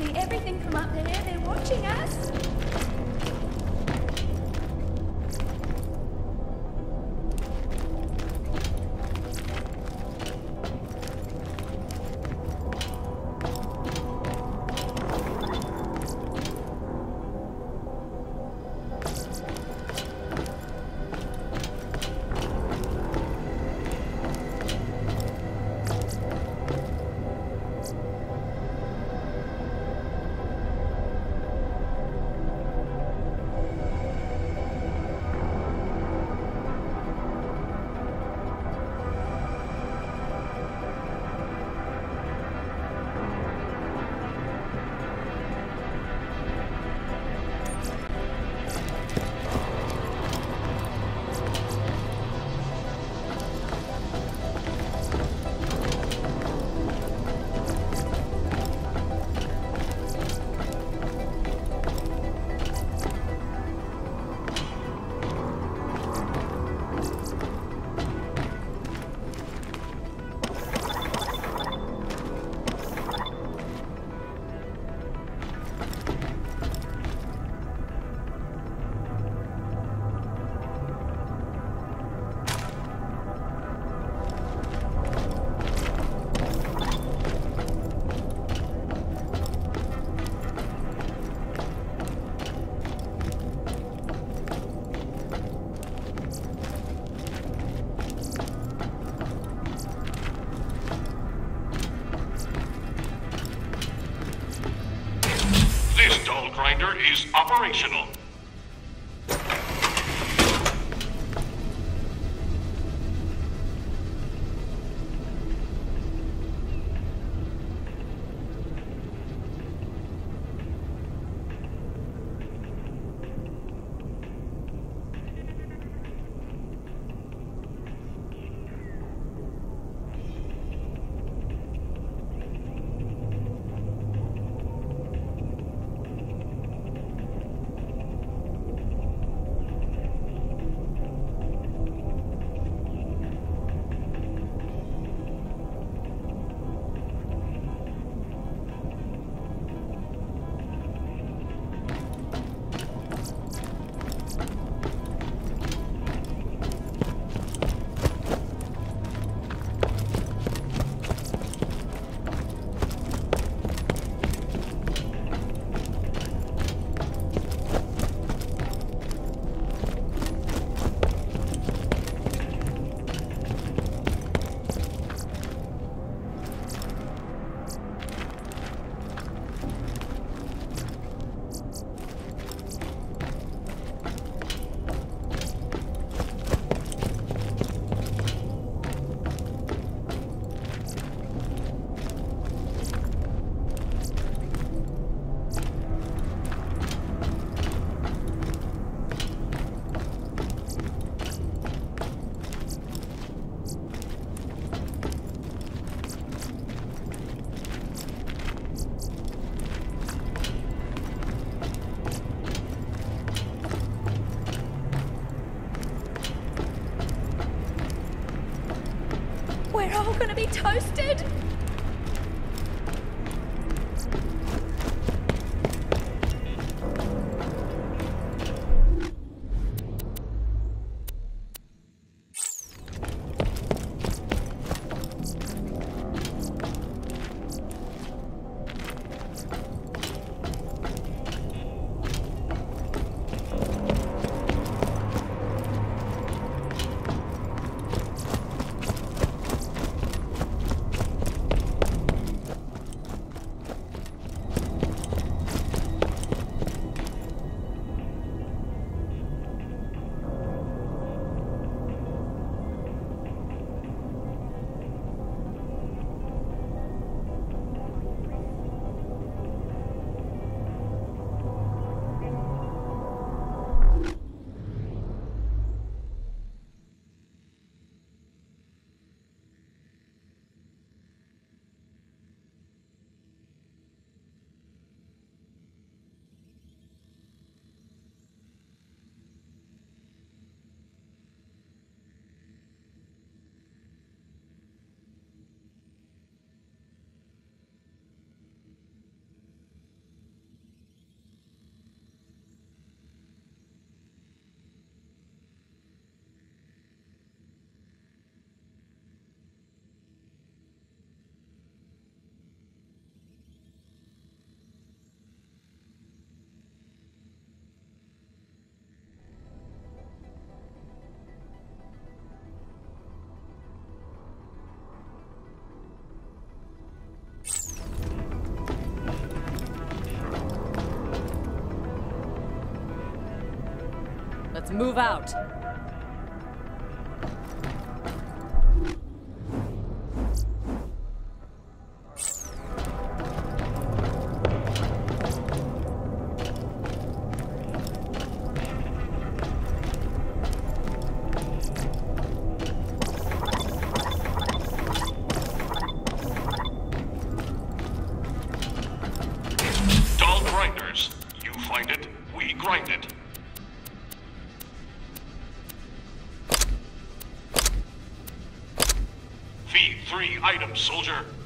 see everything from up there. They're watching us. Grinder is operational. We're all gonna be toasted. Move out. Items, soldier.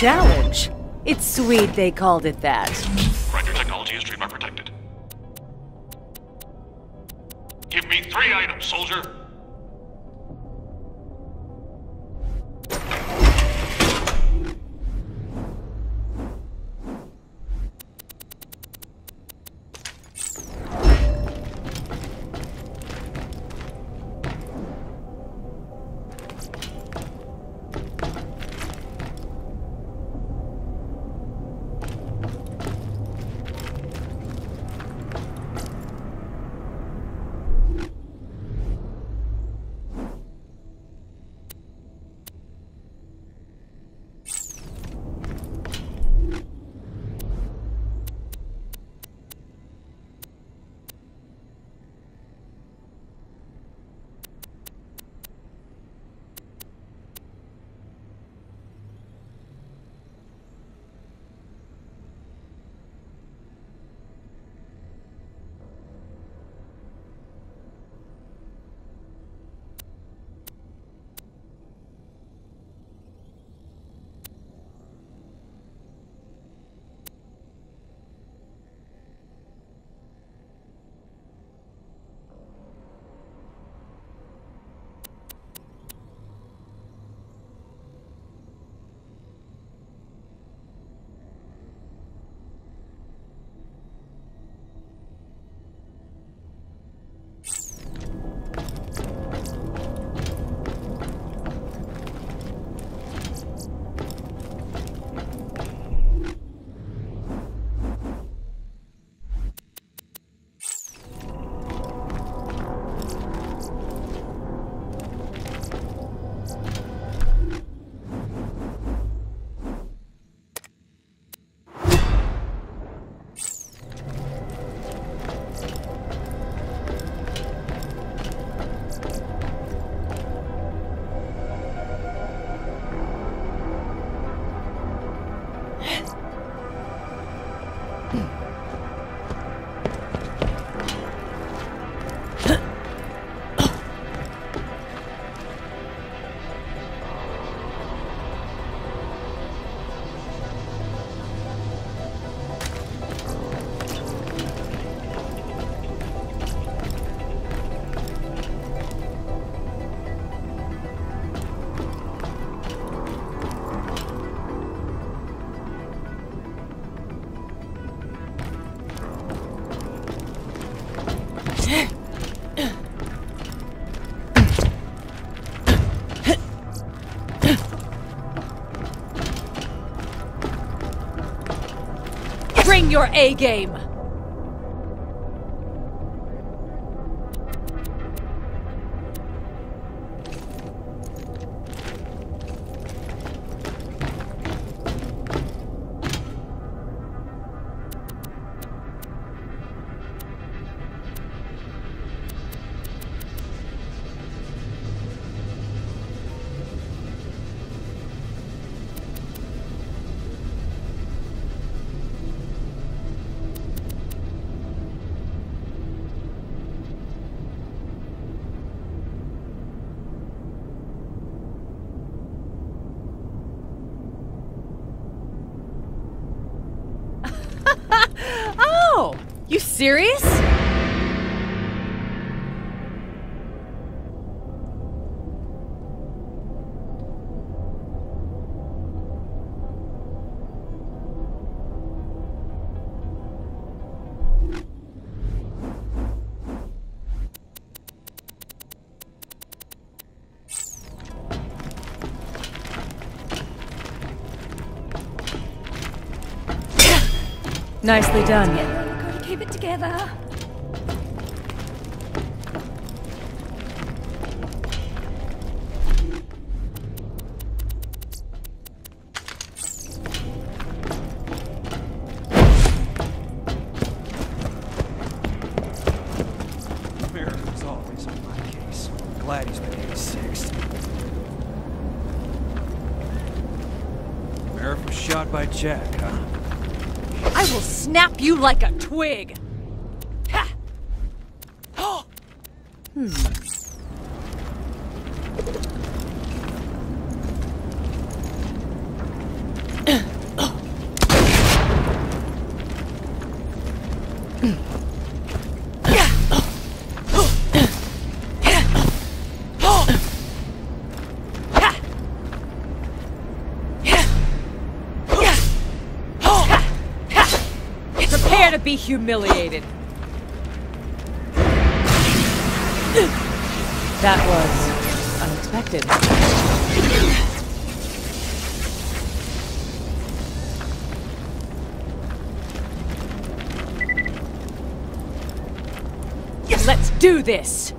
Challenge. It's sweet they called it that. Grinder technology is trademark protected. Give me three items, soldier. 嗯。Your A game. Serious? Nicely done. Keep it together. America's always on my case. Glad he's been 86. Merrick was shot by Jack, huh? I will snap you like a twig! Ha! To be hmm. Humiliated. That was unexpected. Let's do this!